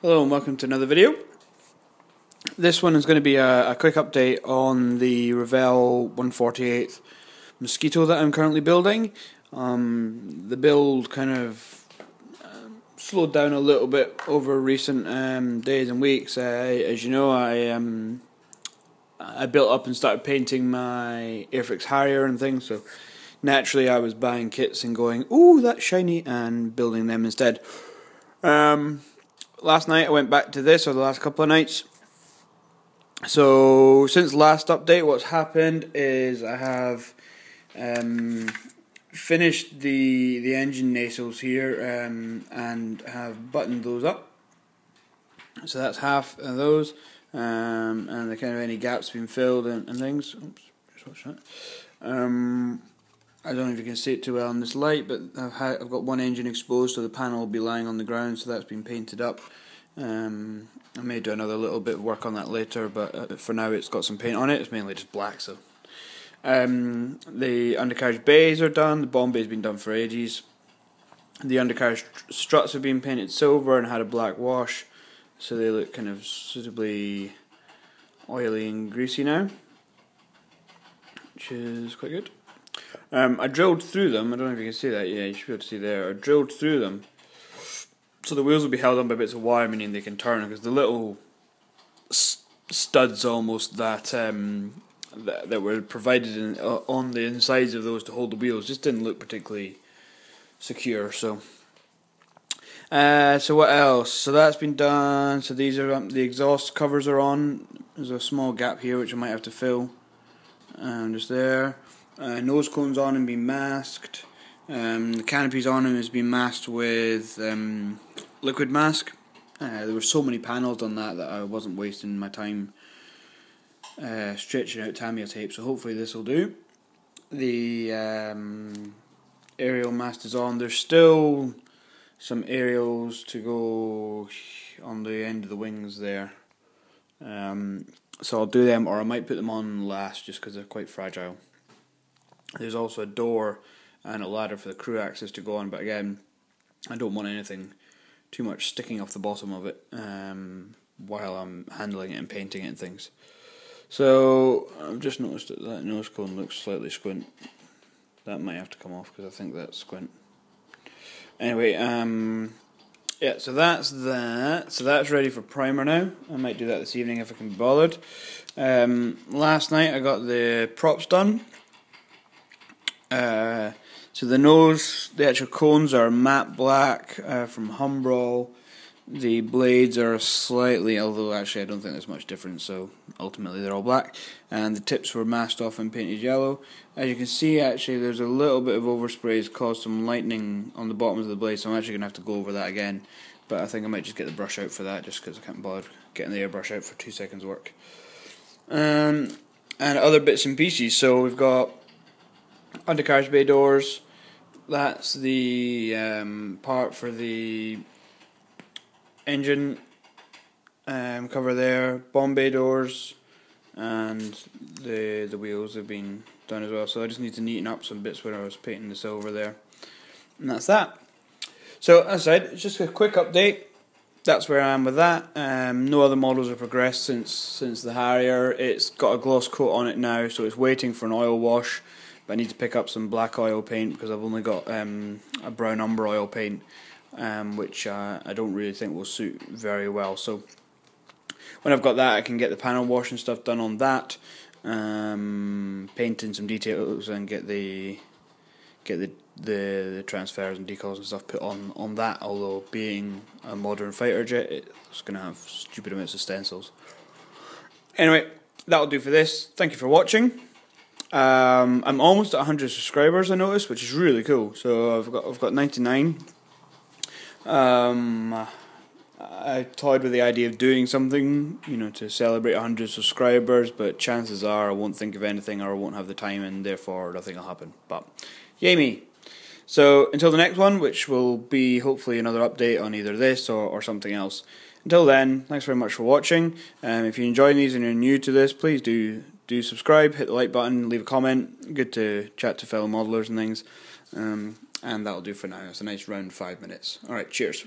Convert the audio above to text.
Hello and welcome to another video. This one is going to be a, a quick update on the Revell 148 Mosquito that I'm currently building. Um, the build kind of um, slowed down a little bit over recent um, days and weeks. As you know, I um, I built up and started painting my Airfix Harrier and things, so naturally I was buying kits and going, ooh, that's shiny, and building them instead. Um, last night I went back to this, or the last couple of nights. So since last update, what's happened is I have um, finished the the engine nacelles here um, and have buttoned those up. So that's half of those, um, and the kind of any gaps been filled and, and things. Oops, just watch that. Um, I don't know if you can see it too well in this light, but I've, had, I've got one engine exposed, so the panel will be lying on the ground, so that's been painted up. Um, I may do another little bit of work on that later, but uh, for now it's got some paint on it. It's mainly just black, so. Um, the undercarriage bays are done. The bomb bay's been done for ages. The undercarriage struts have been painted silver and had a black wash, so they look kind of suitably oily and greasy now, which is quite good. Um, I drilled through them. I don't know if you can see that. Yeah, you should be able to see there. I drilled through them, so the wheels will be held on by bits of wire, meaning they can turn. Because the little studs almost that um, that, that were provided in, uh, on the insides of those to hold the wheels just didn't look particularly secure. So. Uh, so what else? So that's been done. So these are um, the exhaust covers are on. There's a small gap here which I might have to fill. And just there. Uh, nose cone's on and been masked. Um, the canopy's on and has been masked with um, liquid mask. Uh, there were so many panels on that that I wasn't wasting my time uh, stretching out Tamiya tape, so hopefully this will do. The um, aerial mast is on. There's still some aerials to go on the end of the wings there. Um, so I'll do them, or I might put them on last just because they're quite fragile. There's also a door and a ladder for the crew access to go on, but again, I don't want anything too much sticking off the bottom of it um, while I'm handling it and painting it and things. So I've just noticed that that nose cone looks slightly squint. That might have to come off because I think that's squint. Anyway, um, yeah, so that's that. So that's ready for primer now. I might do that this evening if I can be bothered. Um, last night I got the props done. Uh, so the nose, the actual cones are matte black uh, from Humbrol. The blades are slightly, although actually I don't think there's much difference, so ultimately they're all black. And the tips were masked off and painted yellow. As you can see, actually, there's a little bit of overspray has caused some lightning on the bottoms of the blade, so I'm actually going to have to go over that again. But I think I might just get the brush out for that, just because I can't bother getting the airbrush out for two seconds work. Um, and other bits and pieces, so we've got undercarriage bay doors. That's the um, part for the engine um, cover there. Bomb bay doors, and the the wheels have been done as well. So I just need to neaten up some bits where I was painting the silver there, and that's that. So as I said, just a quick update. That's where I am with that. Um, no other models have progressed since since the Harrier. It's got a gloss coat on it now, so it's waiting for an oil wash. But I need to pick up some black oil paint because I've only got um, a brown umber oil paint, um, which uh, I don't really think will suit very well. So when I've got that, I can get the panel wash and stuff done on that, um, painting some details and get the get the, the the transfers and decals and stuff put on on that. Although being a modern fighter jet, it's going to have stupid amounts of stencils. Anyway, that'll do for this. Thank you for watching. Um, I'm almost at 100 subscribers. I noticed, which is really cool. So I've got I've got 99. Um, I toyed with the idea of doing something, you know, to celebrate 100 subscribers, but chances are I won't think of anything or I won't have the time, and therefore nothing will happen. But yay me! So until the next one, which will be hopefully another update on either this or, or something else. Until then, thanks very much for watching. Um, if you enjoy these and you're new to this, please do do subscribe, hit the like button, leave a comment. Good to chat to fellow modelers and things. Um, and that'll do for now. It's a nice round five minutes. Alright, cheers.